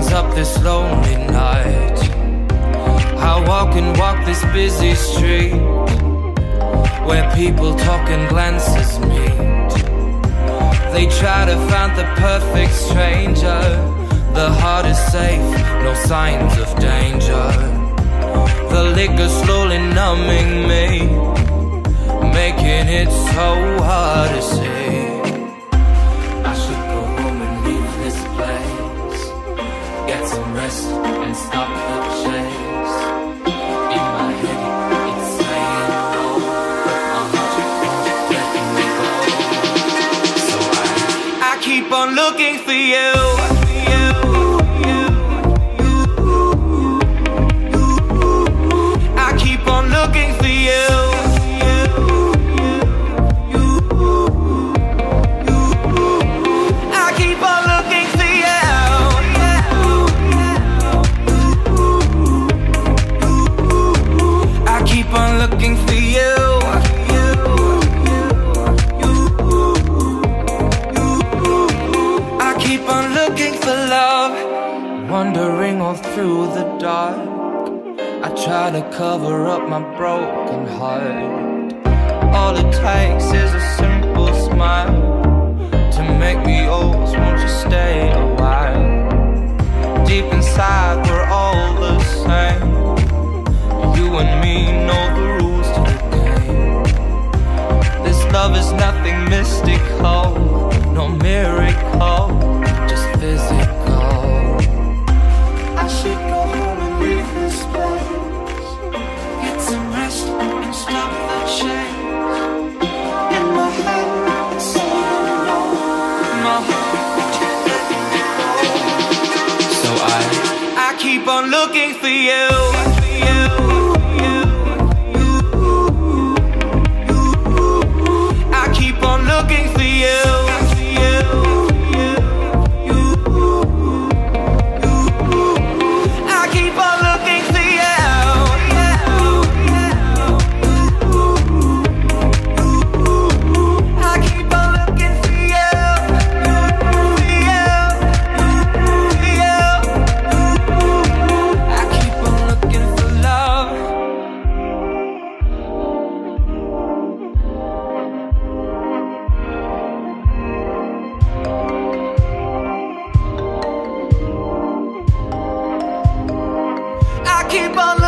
brightens up this lonely night. I walk and walk this busy street Where people talk and glances meet. They try to find the perfect stranger. The heart is safe, no signs of danger. The liquor slowly numbing me Making it so hard to see looking for you the dark. I try to cover up my broken heart. All it takes is a simple smile to make me yours. Won't you stay a while? Deep inside, we're all the same. You and me know the rules to the game. This love is nothing mystical, no miracle, keep on looking for you. Keep on